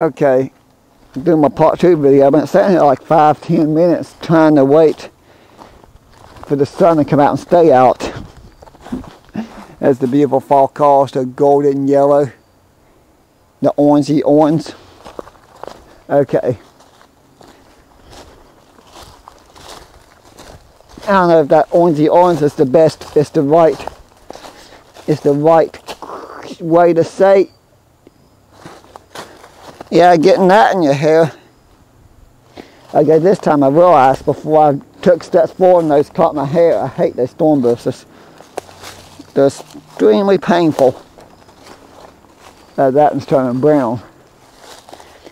Okay, doing my part two video. I've been sitting here like five, ten minutes trying to wait for the sun to come out and stay out. As the beautiful fall colors, the golden yellow, the orangey orange. Okay. I don't know if that orangey orange is the best, it's the right, it's the right way to say yeah, getting that in your hair. Okay, this time I realized before I took steps forward and those caught my hair. I hate those storm bursts. They're extremely painful. Uh, that one's turning brown.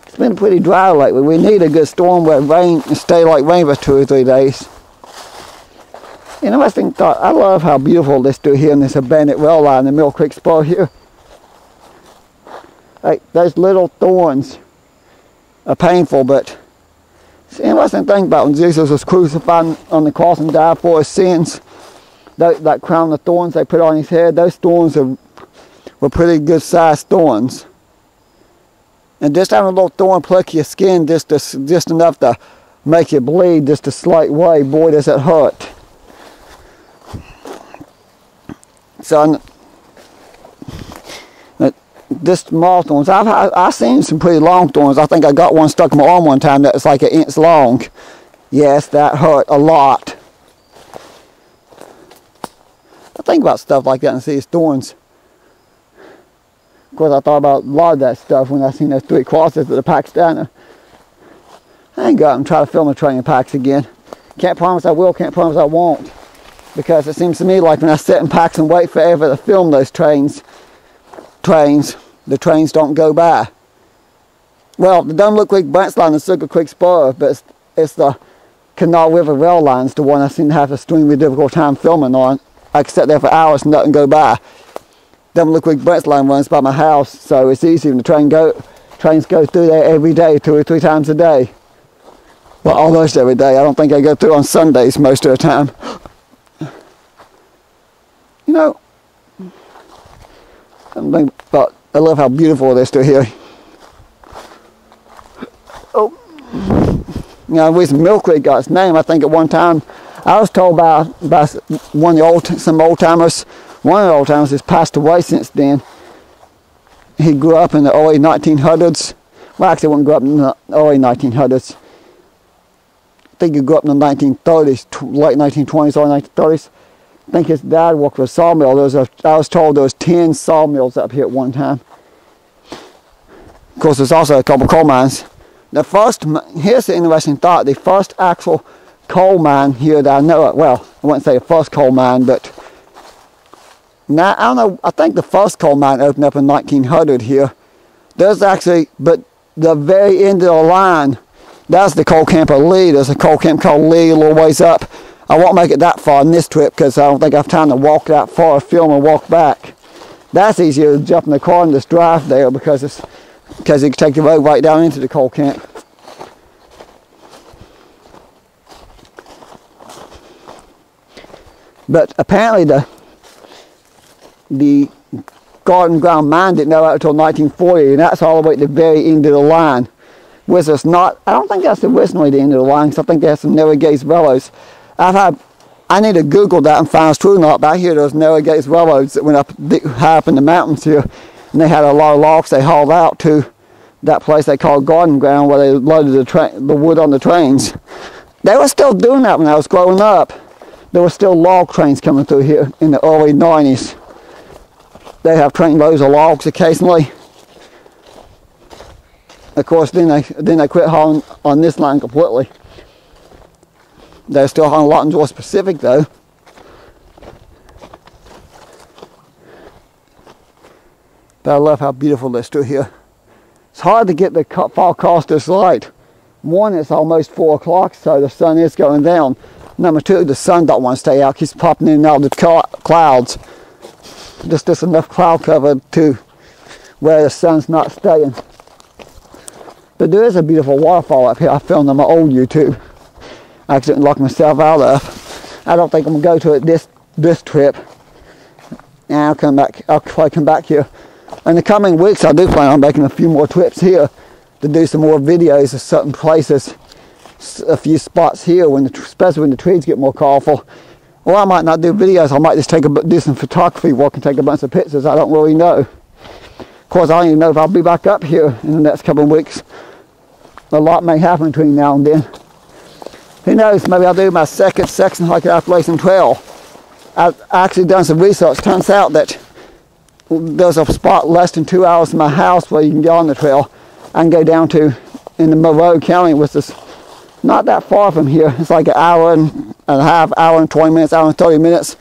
It's been pretty dry lately. We need a good storm where rain and stay like rain for two or three days. Interesting thought. I love how beautiful this do here in this abandoned rail line, the Mill Creek Spur here. Like those little thorns are painful, but it's interesting thing about when Jesus was crucified on the cross and died for his sins. That, that crown of thorns they put on his head, those thorns are, were pretty good sized thorns. And just having a little thorn pluck your skin just, to, just enough to make you bleed just a slight way, boy does it hurt. So this small thorns. I've, I've seen some pretty long thorns. I think I got one stuck in my arm one time that was like an inch long. Yes, that hurt a lot. I think about stuff like that and see thorns. Of course, I thought about a lot of that stuff when I seen those three crosses of the there. I ain't got and try to film the training packs again. Can't promise I will, can't promise I won't. Because it seems to me like when I sit in Pax and wait forever to film those trains, trains, the trains don't go by. Well, the Dunloup Creek branch line is Sugar Creek Spur, but it's, it's the Canal River rail lines, the one I seem to have extremely difficult time filming on. I can sit there for hours and nothing go by. Dunloup Creek branch line runs by my house, so it's easy when the train go, trains go through there every day, two or three times a day. Well, almost every day. I don't think I go through on Sundays most of the time. You know, but I love how beautiful it is to here. Oh, you know, Mill Creek got its name, I think at one time, I was told by, by one of the old, some old timers, one of the old timers has passed away since then. He grew up in the early 1900s. Well, actually, wouldn't grow up in the early 1900s. I think he grew up in the 1930s, late 1920s, early 1930s. I think his dad worked for a sawmill. There was a, I was told there was 10 sawmills up here at one time. Of course, there's also a couple coal mines. The first, here's the interesting thought, the first actual coal mine here that I know of, well, I wouldn't say the first coal mine, but now, I don't know, I think the first coal mine opened up in 1900 here. There's actually, but the very end of the line, that's the coal camp of Lee. There's a coal camp called Lee a little ways up. I won't make it that far in this trip because I don't think I have time to walk that far, film and walk back. That's easier than jump in the car and just drive there because it's because it can take the road right down into the coal camp. But apparently the the garden ground mine didn't know that until 1940 and that's all the way at the very end of the line. Was it's not, I don't think that's originally the end of the line because I think there's some narrow gauge railroads. I've had, I need to Google that and find it's true or not, but I hear those narrow gauge railroads that went up high up in the mountains here, and they had a lot of logs they hauled out to that place they called Garden Ground where they loaded the, train, the wood on the trains. They were still doing that when I was growing up. There were still log trains coming through here in the early 90s. They have train loads of logs occasionally. Of course, then they, then they quit hauling on this line completely. They're still on a lot in Georgia Pacific though. But I love how beautiful this through here. It's hard to get the fall across this light. One, it's almost four o'clock, so the sun is going down. Number two, the sun don't want to stay out. Keeps popping in and out of the clouds. Just, just enough cloud cover to where the sun's not staying. But there is a beautiful waterfall up here I filmed on my old YouTube. I accidentally locked myself out of. I don't think I'm gonna go to it this this trip. And I'll come back. I'll probably come back here in the coming weeks. I do plan on making a few more trips here to do some more videos of certain places, a few spots here, when the, especially when the trees get more colorful. Or I might not do videos. I might just take a do some photography work and take a bunch of pictures. I don't really know. Of course, I don't even know if I'll be back up here in the next couple of weeks. A lot may happen between now and then. Who knows? Maybe I'll do my second section hike at Appalachian Trail. I've actually done some research. Turns out that there's a spot less than two hours from my house where you can get on the trail. I can go down to in the Monroe County, which is not that far from here. It's like an hour and a half, hour and 20 minutes, hour and 30 minutes.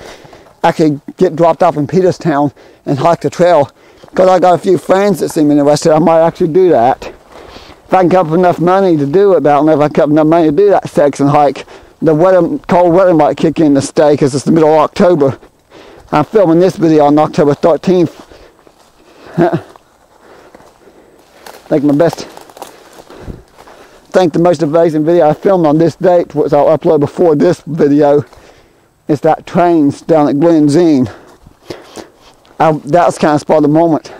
I could get dropped off in Peterstown and hike the trail. Because I got a few friends that seem interested, I might actually do that. If I can enough money to do it, but I don't know if I can up enough money to do that section hike. The weather, cold weather might kick in to stay because it's the middle of October. I'm filming this video on October 13th. I think my best, think the most amazing video I filmed on this date, which I'll upload before this video, is that trains down at Glen Jean. I, uh, that was kind of spot the moment.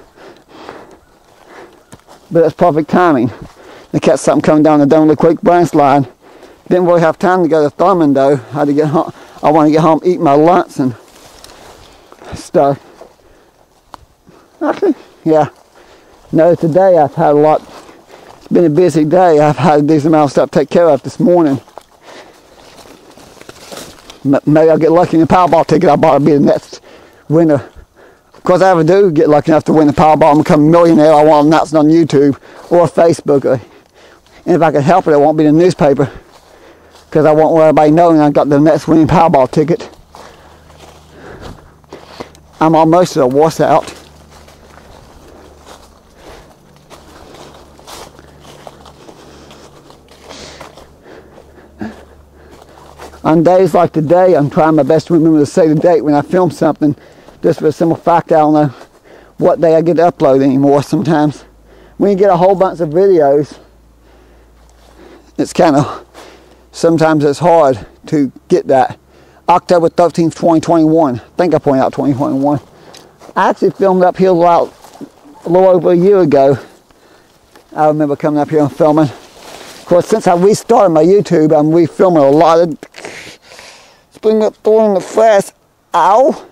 But it's perfect timing. They catch something coming down the Donnelly Creek branch line. Didn't really have time to go to Thurmond though. I had to get home. I want to get home, eat my lunch and stuff. Actually, yeah. No, today I've had a lot. It's been a busy day. I've had a decent amount of stuff to take care of this morning. Maybe I'll get lucky in the Powerball ticket. I bought it be the next winner. Of course, I ever do get lucky enough to win the Powerball and become a millionaire, I want to on YouTube or Facebook. And if I can help it, it won't be in the newspaper because I want everybody knowing I got the next winning Powerball ticket. I'm almost a washout. On days like today, I'm trying my best to remember to say the date when I film something, just for a simple fact I don't know what day I get to upload anymore sometimes. When you get a whole bunch of videos, it's kind of, sometimes it's hard to get that. October 13th, 2021. I think I pointed out 2021. I actually filmed up here a little over a year ago. I remember coming up here and filming. Of course, since I restarted my YouTube, I'm refilming a lot of spring up thorn in the flesh. Ow!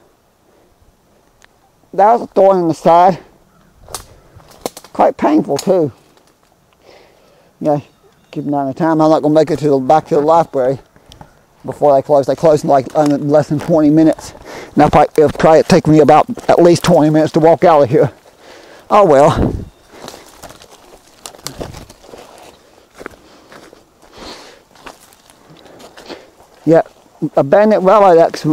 That was a thorn in the side. Quite painful too. Yeah, keep an eye on the time. I'm not gonna make it to the back to the library before they close. They close in like less than 20 minutes. Now probably, it'll probably take me about at least 20 minutes to walk out of here. Oh well. Yeah, abandoned railroad ex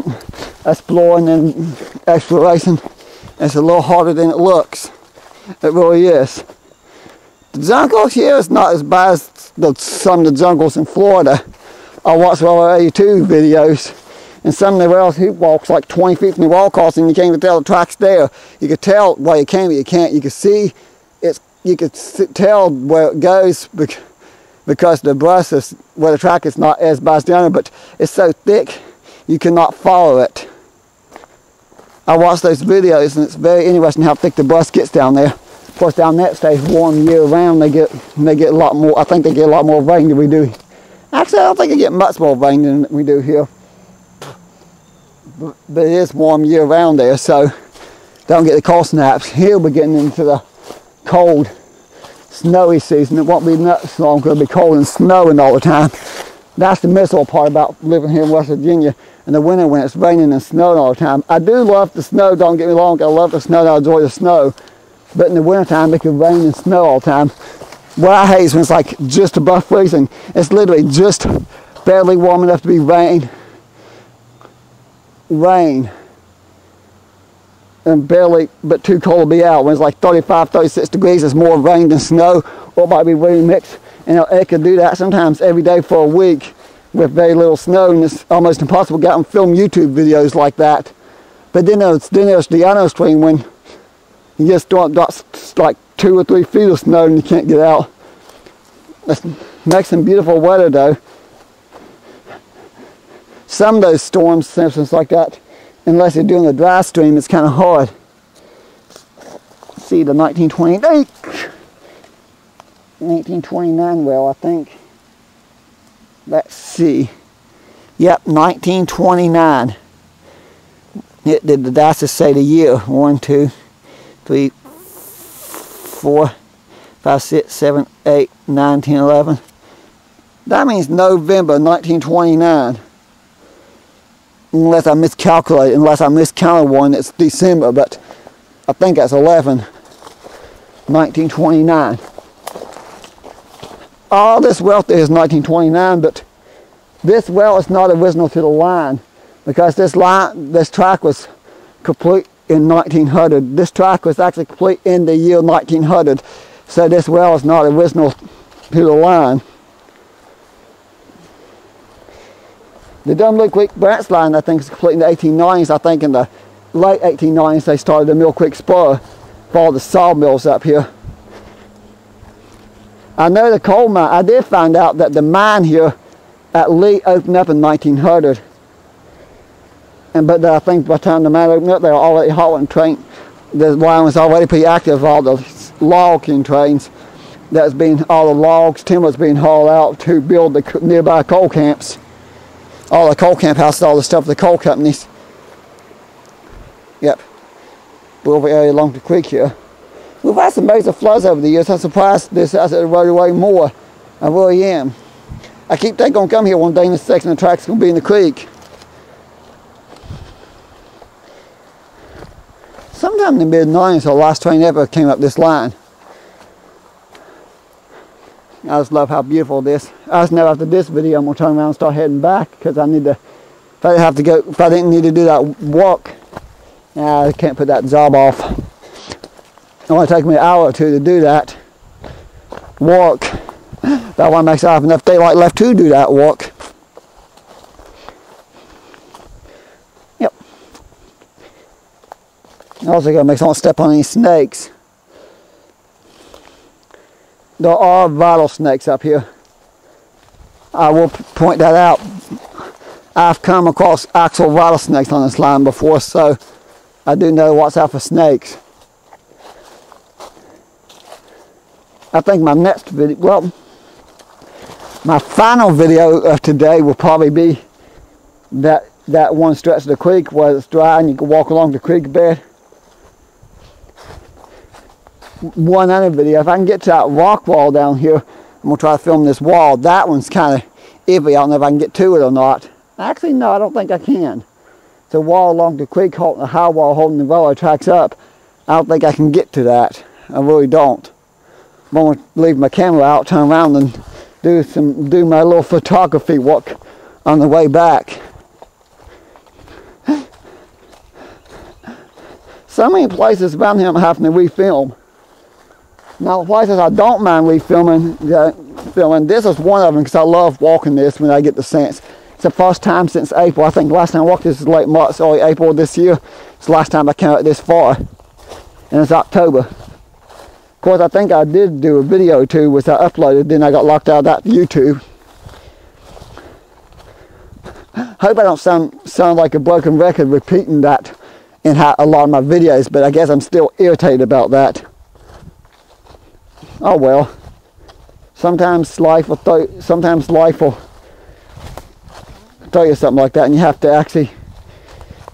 exploring and exploration is a little harder than it looks. It really is. The jungle here is not as bad as the, some of the jungles in Florida. I watched Railroad 82 videos and some of the rails he walks like 20 feet from the wall crossing you can't even tell the track's there. You could tell where you can but you can't. You can see it's you could tell where it goes because the brush is where the track is not as bad down but it's so thick you cannot follow it. I watched those videos and it's very interesting how thick the brush gets down there. Course down that stays warm year round they get they get a lot more I think they get a lot more rain than we do Actually, I don't think they get much more rain than we do here. But, but it is warm year round there, so don't get the cold snaps. Here we're getting into the cold, snowy season. It won't be nuts long because it'll be cold and snowing all the time. That's the miserable part about living here in West Virginia in the winter when it's raining and snowing all the time. I do love the snow, don't get me wrong. I love the snow, I enjoy the snow. But in the wintertime, it can rain and snow all the time. What I hate is when it's like just above freezing. It's literally just barely warm enough to be rain. Rain. And barely, but too cold to be out. When it's like 35, 36 degrees, it's more rain than snow. Or it might be really mixed. And it can do that sometimes every day for a week with very little snow. And it's almost impossible to get out and film YouTube videos like that. But then there's, then there's the other extreme when you just don't, don't like two or three feet of snow and you can't get out. Let's make some beautiful weather though. Some of those storms, symptoms like that, unless you're doing a dry stream, it's kind of hard. See the 1928. 1929 well, I think. Let's see. Yep, 1929. It did the dices say the year? One, two, three, four, five, six, seven, eight, nine, ten, eleven. That means November 1929. Unless I miscalculate, unless I miscounted one, it's December, but I think that's 11, 1929. All this wealth is 1929, but this well is not original to the line because this line, this track was complete in 1900. This track was actually complete in the year 1900, so this well is not original to the line. The Dunloup Creek branch line, I think, is complete in the 1890s. I think in the late 1890s they started the Mill Creek Spur for all the sawmills up here. I know the coal mine, I did find out that the mine here at Lee opened up in 1900. And but I think by the time the mine opened up, they were already hauling train. The line was already pretty active. All the logging trains that was being all the logs, timber being hauled out to build the nearby coal camps all the coal camp houses, all the stuff the coal companies. Yep. we're Over area along the creek here. We've had some major floods over the years. I'm surprised this has eroded away more. I really am. I keep thinking I'm going to come here one day and this section of the track's to be in the creek. Sometime in the mid 90s, the last train ever came up this line. I just love how beautiful this. I just know after this video I'm gonna turn around and start heading back because I need to. If I didn't have to go, if I didn't need to do that walk, I can't put that job off. It only take me an hour or two to do that walk. That one makes I have enough daylight left to do that walk. Yep. Also gotta make sure I don't step on any snakes. There are rattlesnakes up here. I will point that out. I've come across actual rattlesnakes on this line before, so I do know what's out for snakes. I think my next video, well, my final video of today will probably be that that one stretch of the creek where it's dry and you can walk along the creek bed one other video. If I can get to that rock wall down here, I'm going to try to film this wall. That one's kind of iffy. I don't know if I can get to it or not. Actually, no, I don't think I can. It's a wall along the creek, holding the high wall holding the railroad tracks up. I don't think I can get to that. I really don't. I'm going to leave my camera out, turn around and do some do my little photography walk on the way back. So many places around here I'm having to refilm. Now places I don't mind refilming, uh, filming, this is one of them because I love walking this when I get the sense. It's the first time since April. I think the last time I walked this is late March, early April this year. It's the last time I came out this far. And it's October. Of course, I think I did do a video too, which I uploaded, then I got locked out of that YouTube. Hope I don't sound, sound like a broken record repeating that in a lot of my videos, but I guess I'm still irritated about that oh well. Sometimes life will throw, sometimes life will throw you something like that, and you have to actually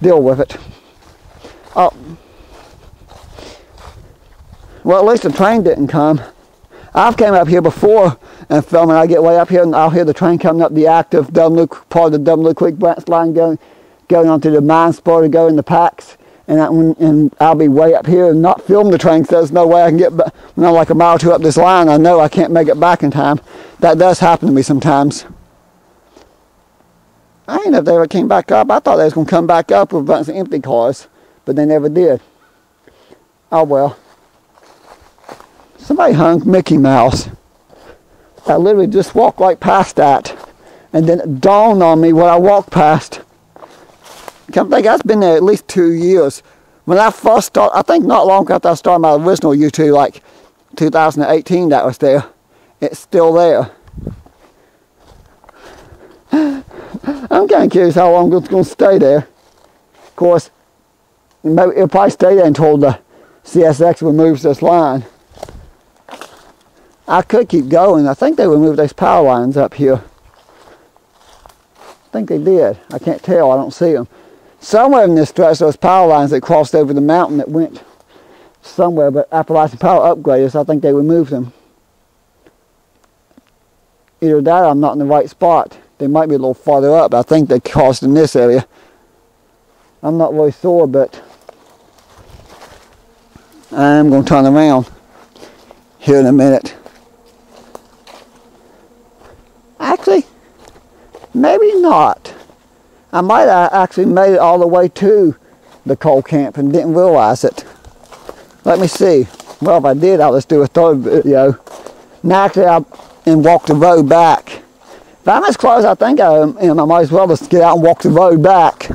deal with it. Oh, well, at least the train didn't come. I've came up here before and filming. I get way up here and I'll hear the train coming up the active Dunloup, part of the Dunloup Creek branch line going, going onto the mine spur to go in the packs and, I, and I'll be way up here and not film the train because there's no way I can get back. You know, like a mile or two up this line, I know I can't make it back in time. That does happen to me sometimes. I ain't know if they ever came back up. I thought they was going to come back up with a bunch of empty cars, but they never did. Oh well. Somebody hung Mickey Mouse. I literally just walked right past that, and then it dawned on me when I walked past Come think that's been there at least two years. When I first started, I think not long after I started my original YouTube, like 2018 that was there. It's still there. I'm kind of curious how long it's going to stay there. Of course, it'll probably stay there until the CSX removes this line. I could keep going. I think they removed those power lines up here. I think they did. I can't tell. I don't see them. Somewhere in this stretch, those power lines that crossed over the mountain that went somewhere, but Appalachian Power upgraders, I think they removed them. Either that or I'm not in the right spot. They might be a little farther up. I think they crossed in this area. I'm not really sure, but I'm going to turn around here in a minute. Actually, maybe not. I might have actually made it all the way to the coal camp and didn't realize it. Let me see. Well, if I did, I'll just do a third video. Now, actually, I and walk the road back. If I'm as close, I think I am. I might as well just get out and walk the road back.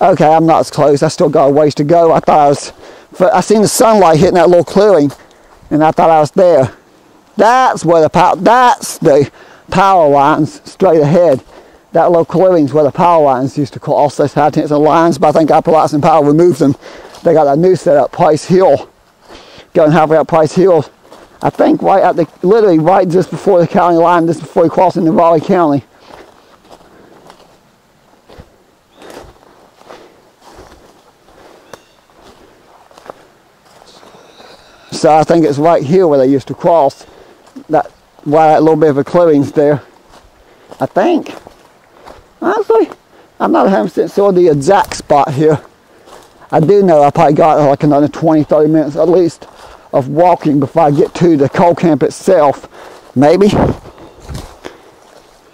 Okay, I'm not as close. I still got a ways to go. I thought I was. I seen the sunlight hitting that little clearing, and I thought I was there. That's where the power. That's the power lines straight ahead. That little clearing's where the power lines used to cross. Those high tension lines, but I think Appalachian Power removed them. They got that new set up, Price Hill. Going halfway up Price Hill. I think right at the, literally right just before the county line, just before you cross into Raleigh County. So I think it's right here where they used to cross. That right that little bit of a clearings there. I think. Honestly, I'm not 100% sure the exact spot here. I do know I probably got like another 20, 30 minutes at least of walking before I get to the coal camp itself. Maybe.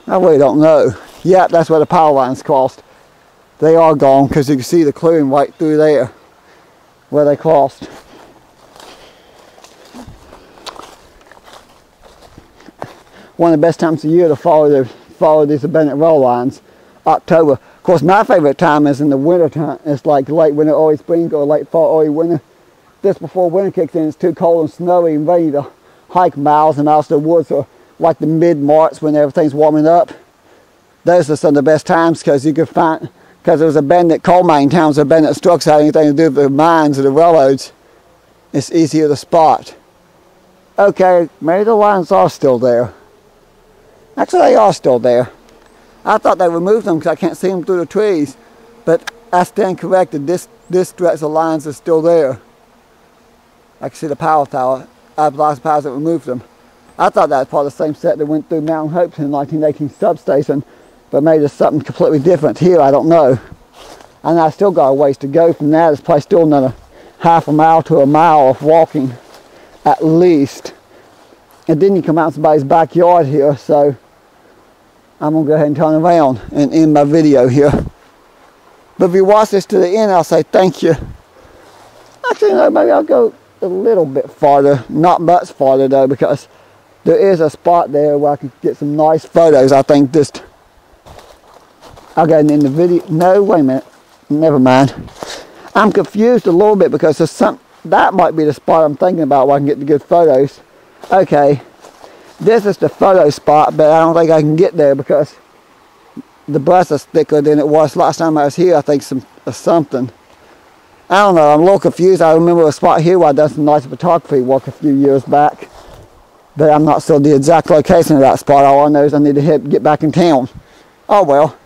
I really don't know. Yeah, that's where the power lines crossed. They are gone because you can see the clearing right through there where they crossed. One of the best times of year to follow the follow these abandoned rail lines. October. Of course, my favorite time is in the winter time. It's like late winter, early spring, or late fall, early winter just before winter kicks in, it's too cold and snowy and ready to hike miles and miles to the woods or like the mid-March when everything's warming up. Those are some of the best times because you can find, because there was abandoned coal mine towns, abandoned structures had anything to do with the mines or the railroads. It's easier to spot. Okay, maybe the lines are still there. Actually, they are still there. I thought they removed them because I can't see them through the trees. But I stand corrected. This, this stretch of lines is still there. I can see the power tower. I've lost powers that removed them. I thought that was part of the same set that went through Mountain Hopes in 1918 substation, but maybe it's something completely different here. I don't know. And I still got a ways to go from that. It's probably still another half a mile to a mile of walking at least. And then you come out somebody's backyard here, so I'm gonna go ahead and turn around and end my video here. But if you watch this to the end, I'll say thank you. Actually, no, maybe I'll go a little bit farther, not much farther though, because there is a spot there where I can get some nice photos. I think just, I got in the video, no, wait a minute, never mind. I'm confused a little bit because there's some, that might be the spot I'm thinking about where I can get the good photos. Okay, this is the photo spot, but I don't think I can get there because the bus is thicker than it was last time I was here. I think some something. I don't know, I'm a little confused. I remember a spot here where I done some nice photography work a few years back. But I'm not sure the exact location of that spot. All I know is I need to get back in town. Oh well.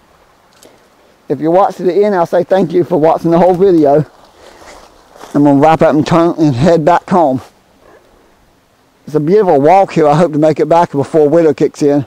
If you watch to the end, I'll say thank you for watching the whole video. I'm going to wrap up and turn and head back home. It's a beautiful walk here. I hope to make it back before winter kicks in.